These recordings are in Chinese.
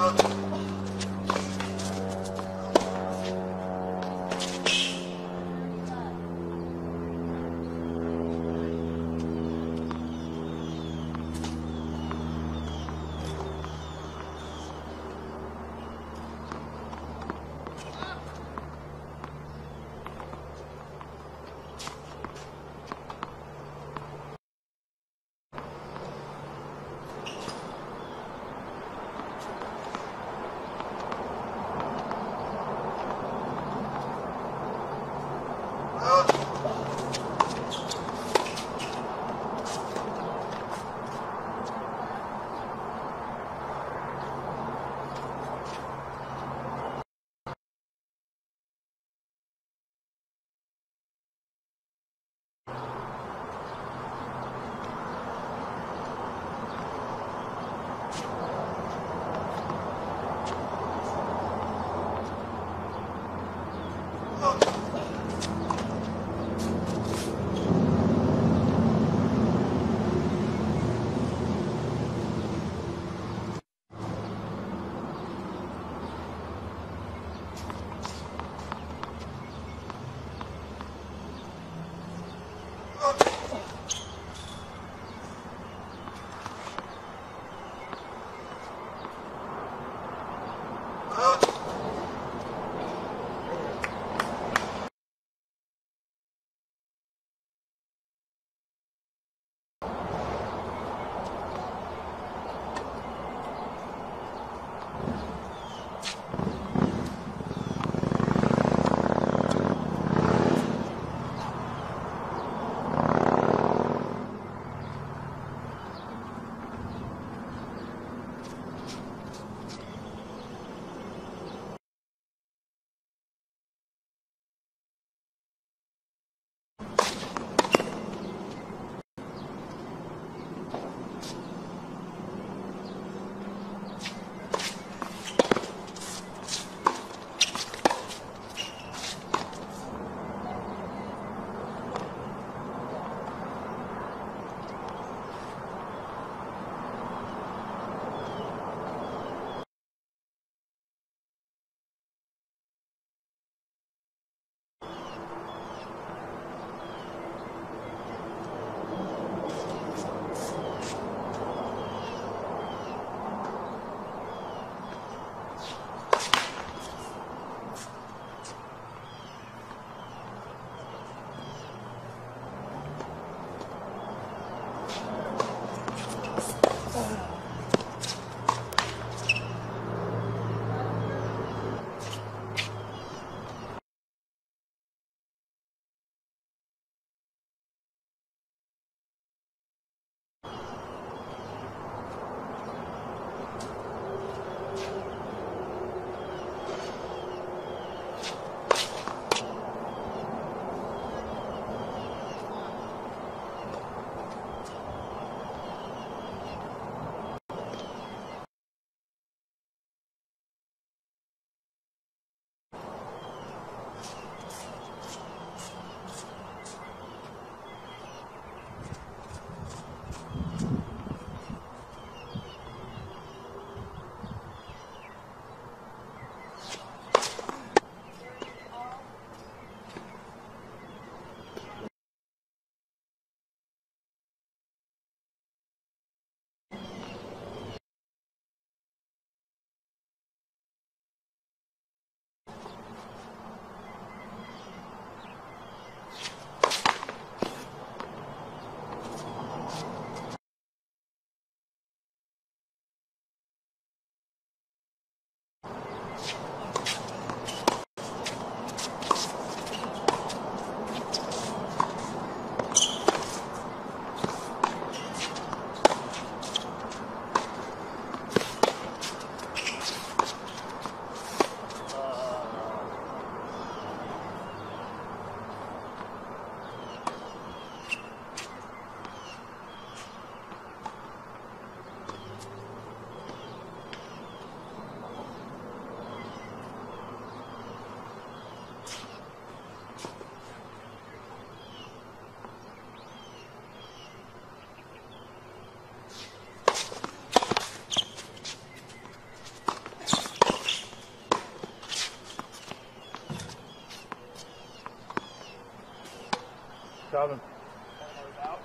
Oh.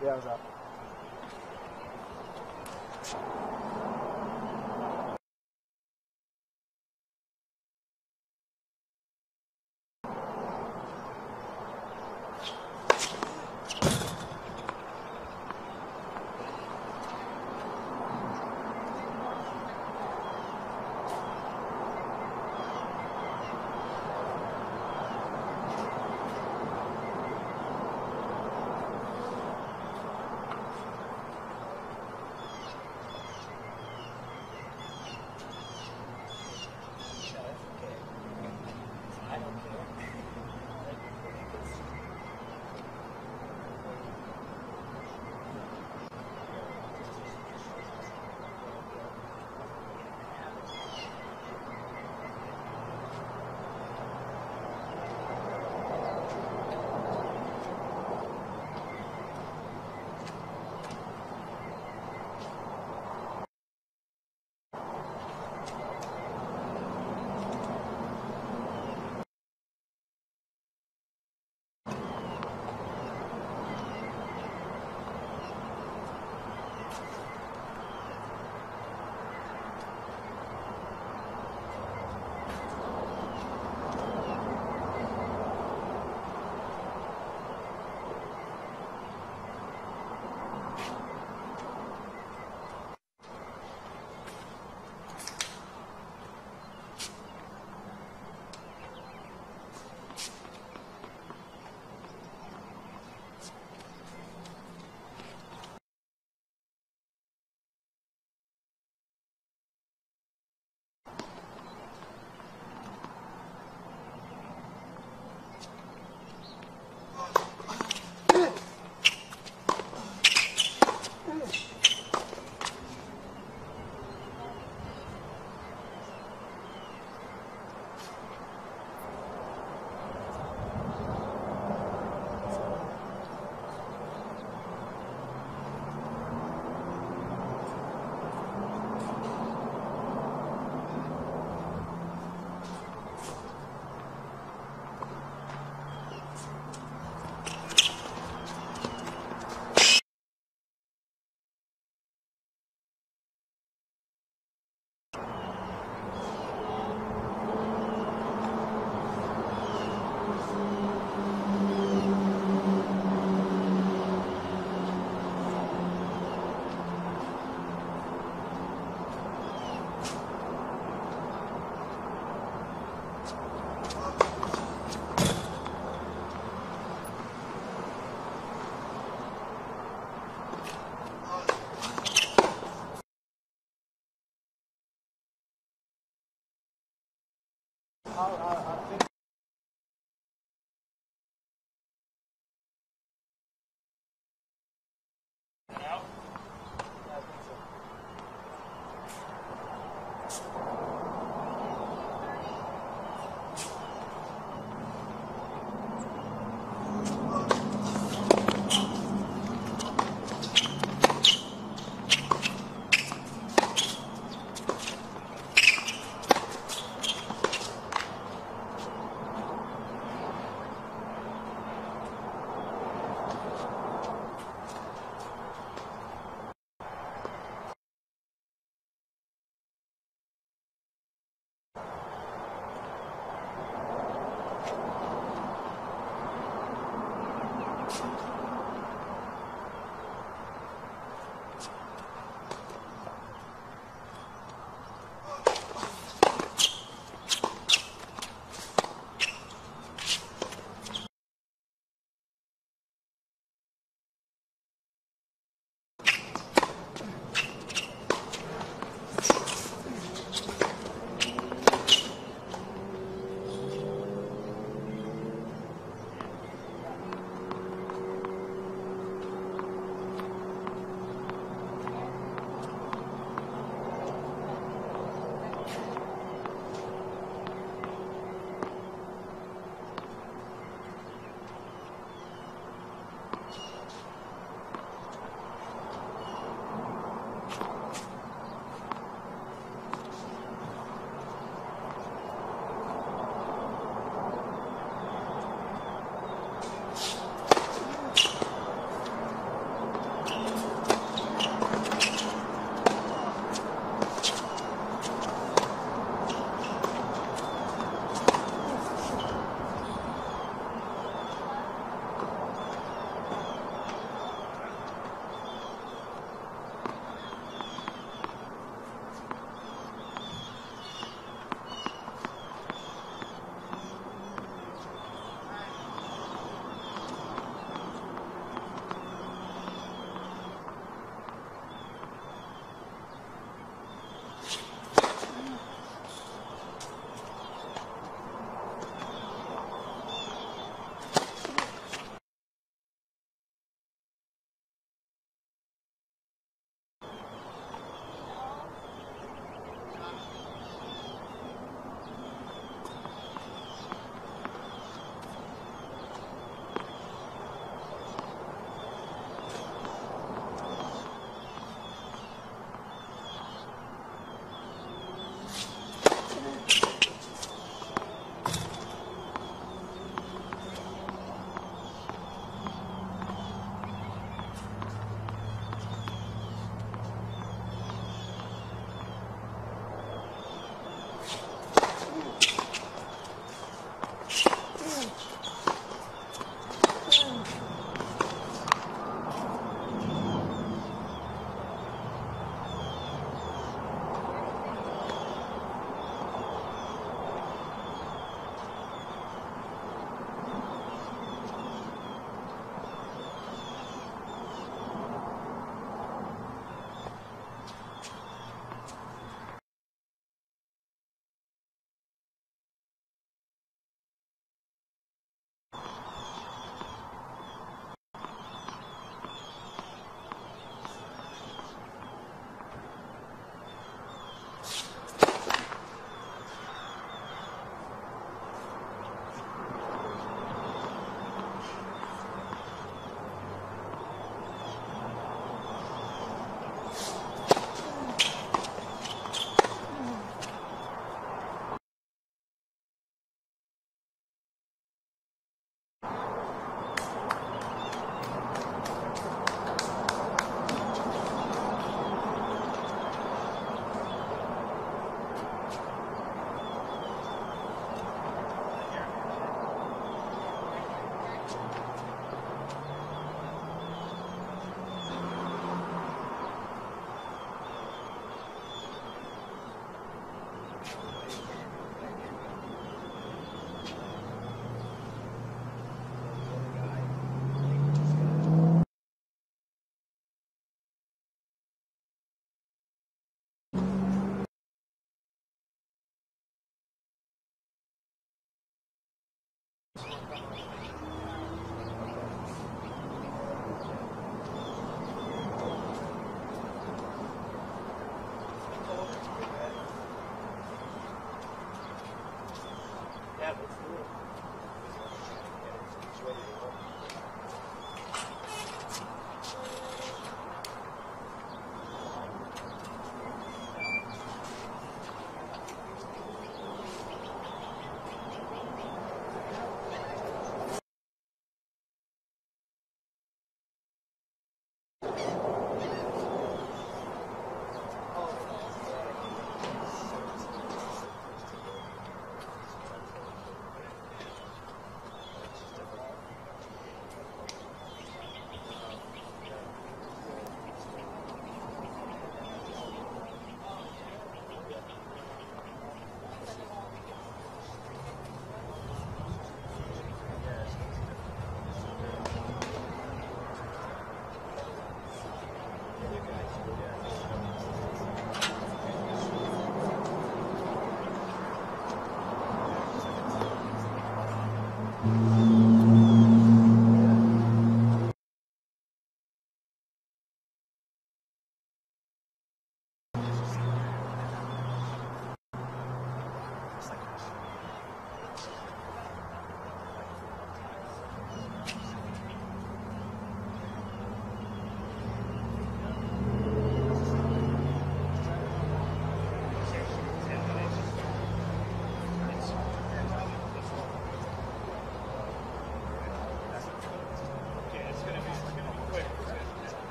这样子。